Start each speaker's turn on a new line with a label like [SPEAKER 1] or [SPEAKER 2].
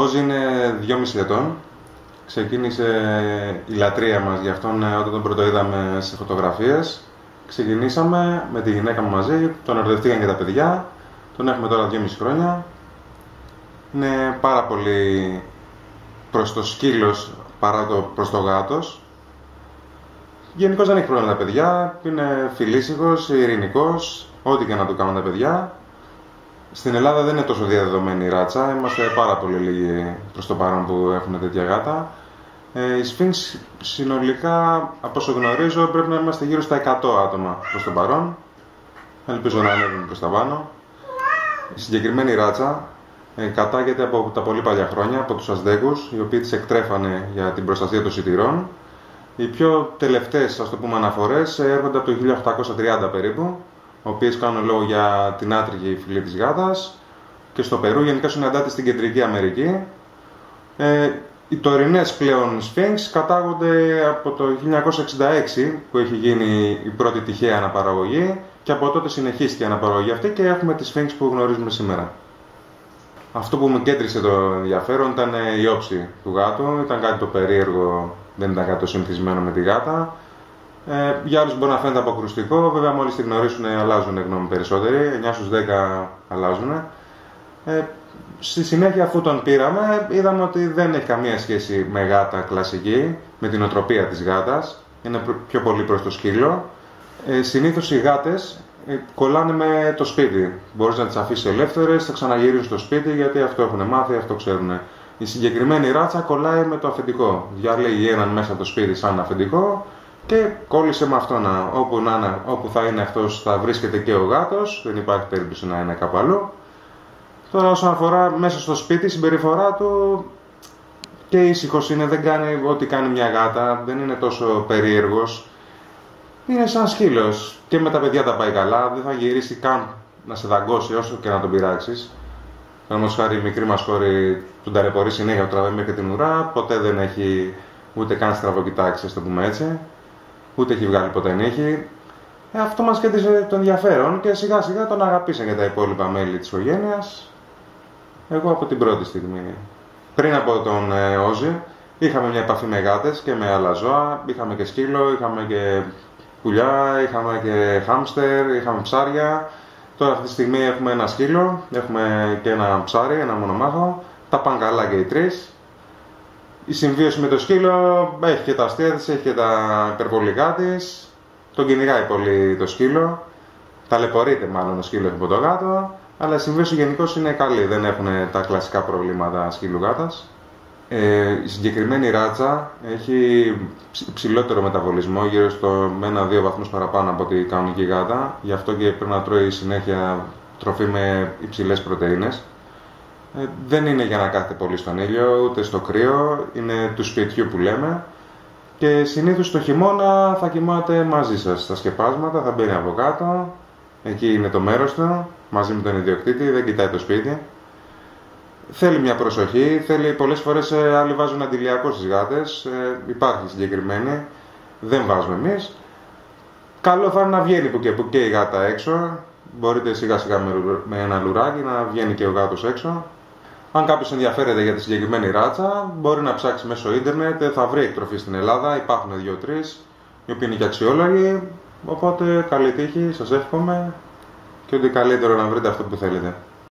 [SPEAKER 1] Όζη είναι 2,5 ετών. Ξεκίνησε η λατρεία μας για αυτόν ε, όταν τον πρώτο είδαμε σε φωτογραφίες. Ξεκινήσαμε με τη γυναίκα μου μαζί, τον ερωτευτήκαν και τα παιδιά. Τον έχουμε τώρα 2,5 χρόνια. Είναι πάρα πολύ προς το σκύλος παρά το προς το γάτος. Γενικώς δεν έχει πρόβλημα τα παιδιά. Είναι φιλήσυχος, ειρηνικός, ό,τι και να του κάνουν τα παιδιά. Στην Ελλάδα δεν είναι τόσο διαδεδομένη η ράτσα. Είμαστε πάρα πολύ λίγοι προς το παρόν που έχουν τέτοια γάτα. Ε, η Sphinx συνολικά, από όσο γνωρίζω, πρέπει να είμαστε γύρω στα 100 άτομα προς το παρόν. Ελπίζω να ανέβουμε προς τα πάνω. Η συγκεκριμένη ράτσα ε, κατάγεται από τα πολύ παλιά χρόνια, από τους Ασδέκους, οι οποίοι τις εκτρέφανε για την προστασία των σιτηρών. Οι πιο τελευταίες, ας το πούμε, αναφορές έρχονται από το 1830 περίπου, οι οποίες κάνουν λόγο για την άτριγη φυλή της γάτας και στο Περού γενικά συναντάται στην Κεντρική Αμερική. Ε, οι τωρινές πλέον Sphinx κατάγονται από το 1966 που έχει γίνει η πρώτη τυχαία αναπαραγωγή και από τότε συνεχίστηκε η αναπαραγωγή αυτή και έχουμε τη Sphinx που γνωρίζουμε σήμερα. Αυτό που μου κέντρισε το ενδιαφέρον ήταν η όψη του γάτου. Ήταν κάτι το περίεργο, δεν ήταν κάτι το συνηθισμένο με τη γάτα. Ε, για άλλους μπορεί να φαίνεται αποκρουστικό. Βέβαια, μόλις τη γνωρίσουν, αλλάζουν γνώμη περισσότεροι. 9 στους 10 αλλάζουν. Ε, στη συνέχεια, αφού τον πήραμε, είδαμε ότι δεν έχει καμία σχέση με γάτα κλασική, με την οτροπία της γάτας. Είναι πιο πολύ προς το σκύλο. Ε, Συνήθως οι γάτες ε, κολλάνε με το σπίτι. Μπορείς να τις αφήσεις ελεύθερες, θα ξαναγυρίσουν στο σπίτι γιατί αυτό έχουν μάθει, αυτό ξέρουν. Η συγκεκριμένη ράτσα κολλάει με το αφεντικό. Διαλέγει έναν μέσα το σπίτι σαν αφεντικό και κόλλησε με αυτόν. Όπου, να, όπου θα είναι αυτός θα βρίσκεται και ο γάτος, δεν υπάρχει περίπτωση να είναι κάπου αλλού. Τώρα, όσον αφορά μέσα στο σπίτι, η συμπεριφορά του και ήσυχος είναι, δεν κάνει ό,τι κάνει μια γάτα, δεν είναι τόσο περίεργος είναι σαν σκύλος. Και με τα παιδιά τα πάει καλά, δεν θα γυρίσει καν να σε δαγκώσει όσο και να τον πειράξεις. Όμως χάρη η μικρή μας κόρη του ταρεπορεί συνέχεια το τραβάει μέχρι την ουρά, ποτέ δεν έχει ούτε καν στραβοκοιτάξει, ας το πούμε έτσι. Ούτε έχει βγάλει ποτέ νύχη. Ε, αυτό μας κέντρισε το ενδιαφέρον και σιγά σιγά τον αγαπήσαν και τα υπόλοιπα μέλη της οικογένειας. Εγώ από την πρώτη στιγμή. Πριν από τον ε, Όζη, είχαμε μια επαφή με γάτες και με άλλα ζώα. Είχαμε και σκύλο, είχαμε και πουλιά, είχαμε και χάμστερ, είχαμε ψάρια. Τώρα αυτή τη στιγμή έχουμε ένα σκύλο, έχουμε και ένα ψάρι, ένα μονομάχο. Τα πάνε καλά και οι τρεις. Η συμβίωση με το σκύλο έχει και τα αστεία τη, έχει και τα υπερβολικά της. Τον κυνηγάει πολύ το σκύλο. Ταλαιπωρείται μάλλον το σκύλος από το γάτο. Αλλά η συμβίωση γενικώς είναι καλή. Δεν έχουν τα κλασικά προβλήματα σκύλου γάτας. Ε, η συγκεκριμένη ράτσα έχει ψηλότερο μεταβολισμό, γύρω στο 1-2 βαθμούς παραπάνω από την κανονική γάτα. Γι' αυτό και πρέπει να τρώει συνέχεια τροφή με υψηλές πρωτεΐνες. Ε, δεν είναι για να κάθεται πολύ στον ήλιο, ούτε στο κρύο, είναι του σπιτιού που λέμε. Και συνήθως το χειμώνα θα κοιμάται μαζί σας στα σκεπάσματα, θα μπαίνει από κάτω. Εκεί είναι το μέρος του, μαζί με τον ιδιοκτήτη, δεν κοιτάει το σπίτι θέλει μια προσοχή, θέλει πολλές φορές ε, άλλοι βάζουν αντιλιακό στις γάτες, ε, υπάρχει συγκεκριμένη, δεν βάζουμε εμείς. Καλό θα είναι να βγαίνει που και, που και η γάτα έξω, μπορείτε σιγά σιγά με, με ένα λουράκι να βγαίνει και ο γάτος έξω. Αν κάποιος ενδιαφέρεται για τη συγκεκριμένη ράτσα, μπορεί να ψάξει μέσω ίντερνετ, θα βρει εκτροφή στην Ελλάδα, υπάρχουν δύο-τρεις, οι οποίοι είναι και αξιόλογοι. Οπότε καλή τύχη, σας εύχομαι και ότι καλύτερο να βρείτε αυτό που θέλετε.